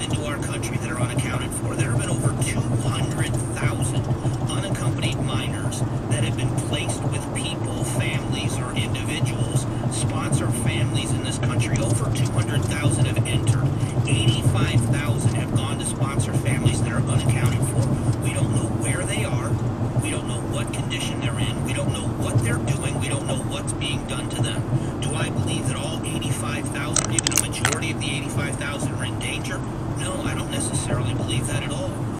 into our country that are unaccounted for. There have been over 200,000 unaccompanied minors that have been placed with people, families, or individuals, sponsor families in this country. Over 200,000 have entered. 85,000 have gone to sponsor families that are unaccounted for. We don't know where they are. We don't know what condition they're in. We don't know what they're doing. We don't know what's being done to them. Do I believe that all 85,000, even a majority of the 85,000 are in necessarily